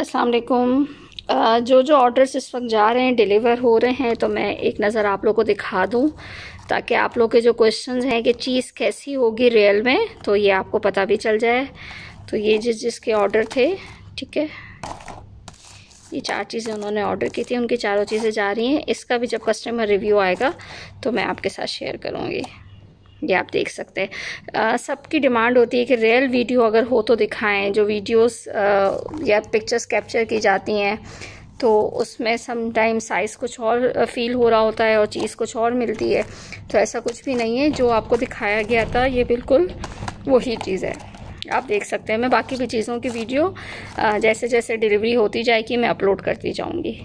अस्सलाम वालेकुम जो जो ऑर्डर्स इस वक्त जा रहे हैं डिलीवर हो रहे हैं तो मैं एक नज़र आप लोगों को दिखा दूँ, ताकि आप लोग के जो क्वेश्चंस हैं कि चीज़ कैसी होगी रियल में तो ये आपको पता भी चल जाए। तो ये जिस जिसके ऑर्डर थे, ठीक है? ये चार चीज़ें उन्होंने ऑर्डर की थी, उनकी चारों चीज़ें जा रही हैं। इसका भी जब कस्टमर रिव्यू आएगा तो मैं आपके साथ शेयर करूँगी। ये आप देख सकते हैं। सबकी डिमांड होती है कि रियल वीडियो अगर हो तो दिखाएँ, जो वीडियोस या पिक्चर्स कैप्चर की जाती हैं तो उसमें सम टाइम साइज़ कुछ और फील हो रहा होता है और चीज़ कुछ और मिलती है। तो ऐसा कुछ भी नहीं है, जो आपको दिखाया गया था, ये बिल्कुल वही चीज़ है। आप देख सकते हैं, मैं बाकी भी चीज़ों की वीडियो जैसे जैसे डिलीवरी होती जाएगी, मैं अपलोड करती जाऊँगी।